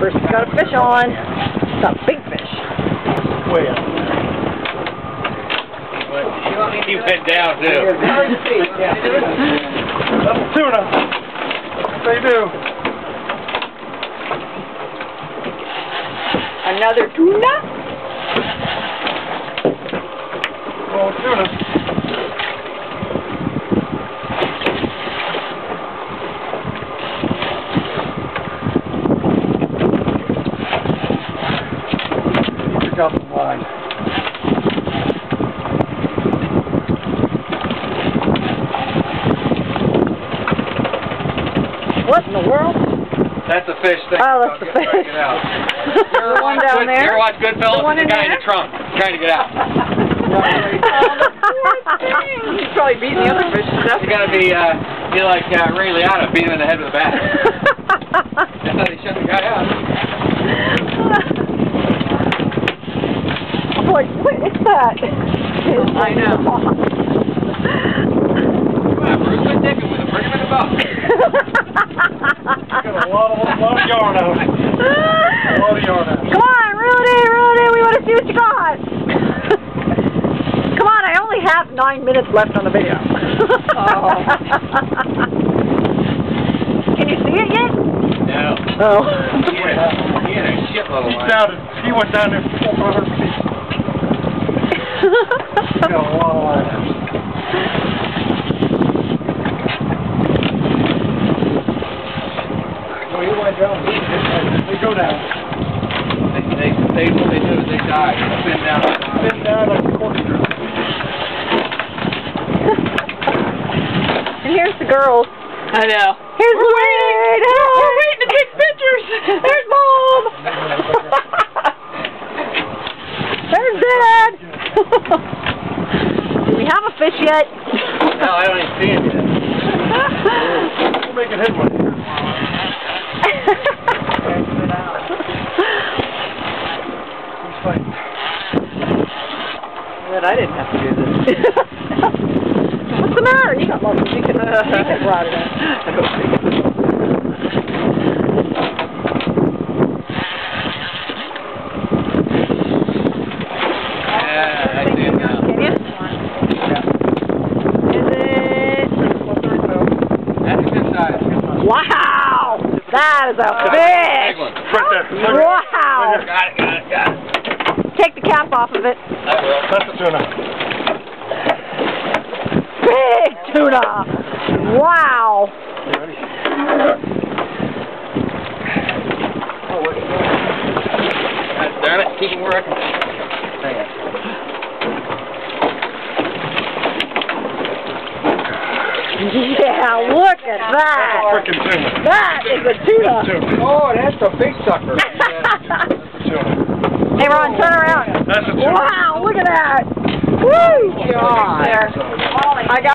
First we got a fish on. It's a big fish. Way up. He went down too. That's tuna. They do. Another tuna. Oh, tuna. The line. What in the world? That's a fish thing. Oh, that's the fish. out. the one down Good- there. You ever watch Goodfellas? The one in a guy in the trunk trying to get out. He's probably beating the other fish to death. You gotta be, uh, be like uh, Ray Liotta, beat him in the head with a bat. That's how they shut the guy out. I'm like, what is that? I know. Come on, Bruce, quit dicking with him. Bring him in the boat. Got a lot of, lot of yarn out. A lot of yarn out. Come on, Rudy, Rudy, we want to see what you got. Come on, I only have nine minutes left on the video. Oh. Can you see it yet? No. Oh. He had a, he had a shitload of He line. sounded, he went down there four hundred feet. He got a lot of line out. No, he went down. They go down. They, they, they, what they do is they die. Spin down. Spin down like a corkscrew. and here's the girls. I know. Here's the waiting. We're waiting to take pictures. There's mom. There's dad. Do we have a fish yet? No, I don't even see him yet. We're making headway here. He's fighting. That I didn't have to do this. What's the matter? You got muscles. You can, uh, you can ride it in. I don't think. Yeah, I see him now. Can you? Is it? That's a good size. Wow! That is a Big fish! one. Right. Wow! Got it, got it, got it. Take the cap off of it. I will. That's a tuna. Big tuna! Wow! You ready? Oh, wait. God damn it, keep it working. Hang on. Yeah, look at that! Frickin' tuna. That is a tuna! Tuna. Oh, that's a big sucker. That's tuna. Hey Ron, turn around. That's a tuna. Wow, look at that! Woo! God. I got